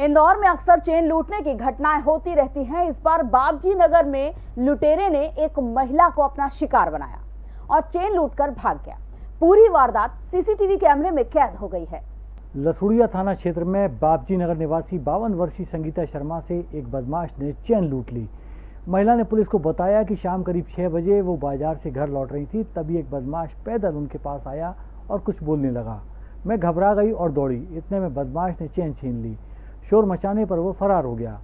इंदौर में अक्सर चेन लूटने की घटनाएँ होती रहती हैं। इस बार बाबजी नगर में लुटेरे ने एक महिला को अपना शिकार बनाया और चेन लूटकर भाग गया। पूरी वारदात सीसीटीवी कैमरे में कैद हो गई है। लसुड़िया थाना क्षेत्र में बाबजी नगर निवासी बावन वर्षीय संगीता शर्मा से एक बदमाश ने चैन लूट ली। महिला ने पुलिस को बताया कि शाम करीब छह बजे वो बाज़ार से घर लौट रही थी, तभी एक बदमाश पैदल उनके पास आया और कुछ बोलने लगा। मैं घबरा गई और दौड़ी, इतने में बदमाश ने चैन छीन ली। शोर मचाने पर वो फरार हो गया।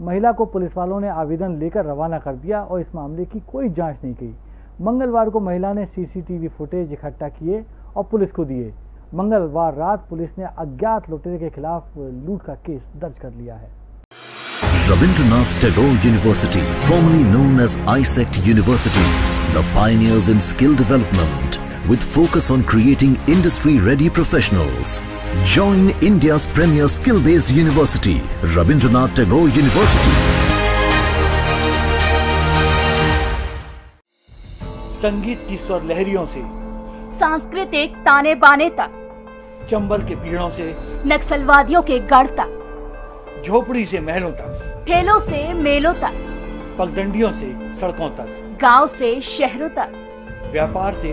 महिला को पुलिस वालों ने आवेदन लेकर रवाना कर दिया और इस मामले की कोई जाँच नहीं की। मंगलवार को महिला ने सीसीटीवी फुटेज इकट्ठा किए और पुलिस को दिए। मंगलवार रात पुलिस ने अज्ञात लुटेरे के खिलाफ लूट का केस दर्ज कर लिया है। Rabindranath Tagore University, formerly known as ISECT University, the pioneers in skill development with focus on creating industry-ready professionals. Join India's premier skill-based university, Rabindranath Tagore University. संगीत की स्वर लहरियों से सांस्कृतिक ताने बाने तक चंबल के पीड़ों से नक्सलवादियों के गढ़ तक झोपड़ी से महलों तक ठेलों से मेलों तक पगडंडियों से सड़कों तक गाँव से शहरों तक व्यापार से